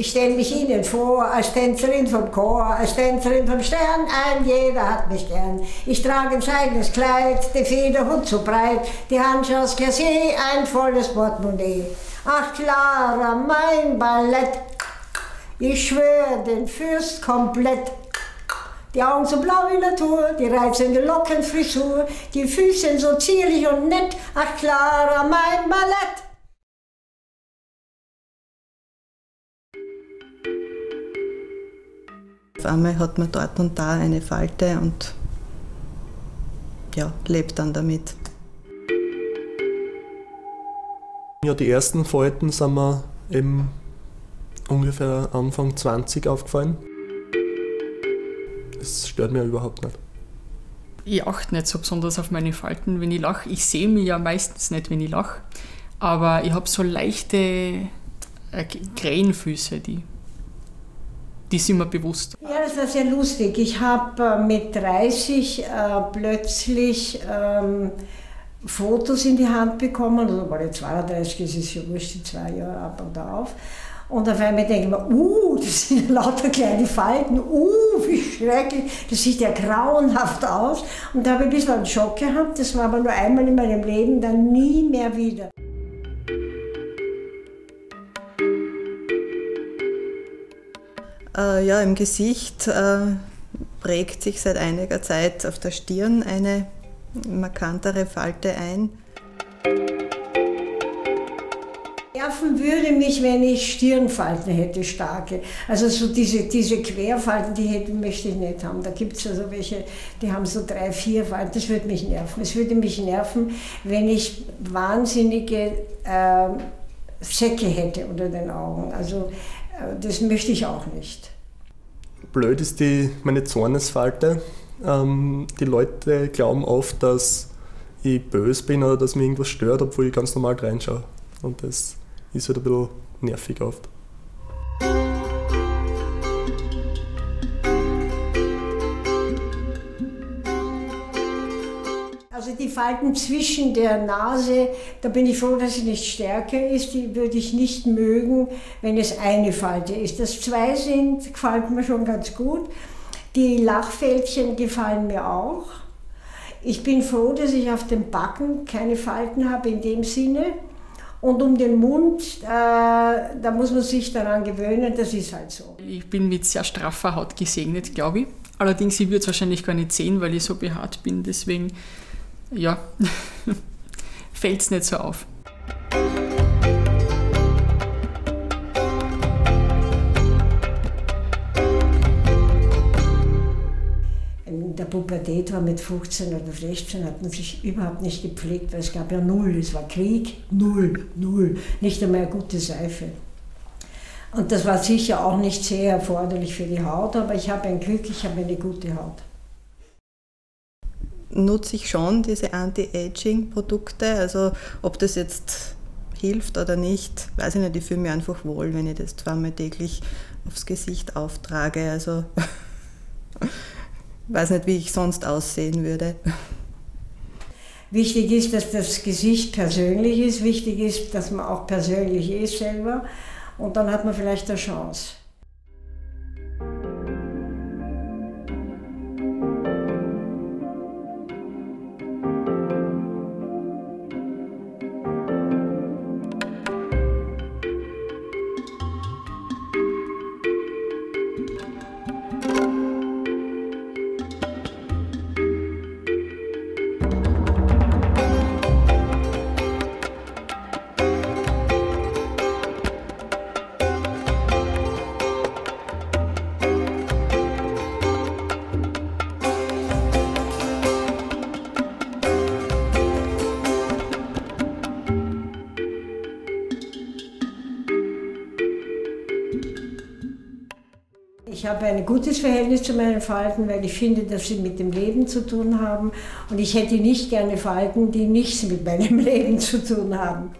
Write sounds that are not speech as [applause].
Ich stelle mich Ihnen vor, als Tänzerin vom Chor, als Tänzerin vom Stern, ein jeder hat mich gern. Ich trage ein seidenes Kleid, der Federhut zu breit, die Handschuhe aus Cassier, ein volles Portemonnaie. Ach Clara, mein Ballett, ich schwöre den Fürst komplett. Die Augen so blau wie Natur, die reizende Lockenfrisur, die Füße so zierlich und nett. Ach Clara, mein Ballett. Auf einmal hat man dort und da eine Falte und ja, lebt dann damit. Ja, die ersten Falten sind mir eben ungefähr Anfang 20 aufgefallen. Das stört mich überhaupt nicht. Ich achte nicht so besonders auf meine Falten, wenn ich lache. Ich sehe mich ja meistens nicht, wenn ich lache. Aber ich habe so leichte äh, Krähenfüße, die, die sind mir bewusst. Ja, das war sehr lustig. Ich habe äh, mit 30 äh, plötzlich ähm, Fotos in die Hand bekommen, also war ich 32, es ist ja wurscht, die zwei Jahre ab und auf. Und auf einmal denke ich mir, uh, das sind lauter kleine Falten, uh, wie schrecklich, das sieht ja grauenhaft aus. Und da habe ich ein bisschen einen Schock gehabt, das war aber nur einmal in meinem Leben, dann nie mehr wieder. Äh, ja, im Gesicht äh, prägt sich seit einiger Zeit auf der Stirn eine markantere Falte ein. Nerven würde mich, wenn ich Stirnfalten hätte, starke. Also so diese, diese Querfalten, die hätte, möchte ich nicht haben. Da gibt es also welche, die haben so drei, vier Falten. Das würde mich nerven. Es würde mich nerven, wenn ich wahnsinnige äh, Säcke hätte unter den Augen. Also das möchte ich auch nicht. Blöd ist die, meine Zornesfalte. Ähm, die Leute glauben oft, dass ich böse bin oder dass mir irgendwas stört, obwohl ich ganz normal reinschaue. Und das ist halt ein bisschen nervig oft. Also die Falten zwischen der Nase, da bin ich froh, dass sie nicht stärker ist. Die würde ich nicht mögen, wenn es eine Falte ist. Dass zwei sind, gefällt mir schon ganz gut. Die Lachfältchen gefallen mir auch. Ich bin froh, dass ich auf den Backen keine Falten habe in dem Sinne. Und um den Mund, äh, da muss man sich daran gewöhnen, das ist halt so. Ich bin mit sehr straffer Haut gesegnet, glaube ich. Allerdings, ich würde es wahrscheinlich gar nicht sehen, weil ich so behaart bin. Deswegen, ja, [laughs] fällt es nicht so auf. In der Pubertät war mit 15 oder 16 hat man sich überhaupt nicht gepflegt, weil es gab ja null, es war Krieg, null, null, nicht einmal eine gute Seife. Und das war sicher auch nicht sehr erforderlich für die Haut, aber ich habe ein Glück, ich habe eine gute Haut. Nutze ich schon diese Anti-Aging-Produkte, also ob das jetzt hilft oder nicht, weiß ich nicht, ich fühle mich einfach wohl, wenn ich das zweimal täglich aufs Gesicht auftrage, also [laughs] weiß nicht, wie ich sonst aussehen würde. Wichtig ist, dass das Gesicht persönlich ist. Wichtig ist, dass man auch persönlich ist selber. Und dann hat man vielleicht eine Chance. Ich habe ein gutes Verhältnis zu meinen Falten, weil ich finde, dass sie mit dem Leben zu tun haben. Und ich hätte nicht gerne Falten, die nichts mit meinem [laughs] Leben zu tun haben.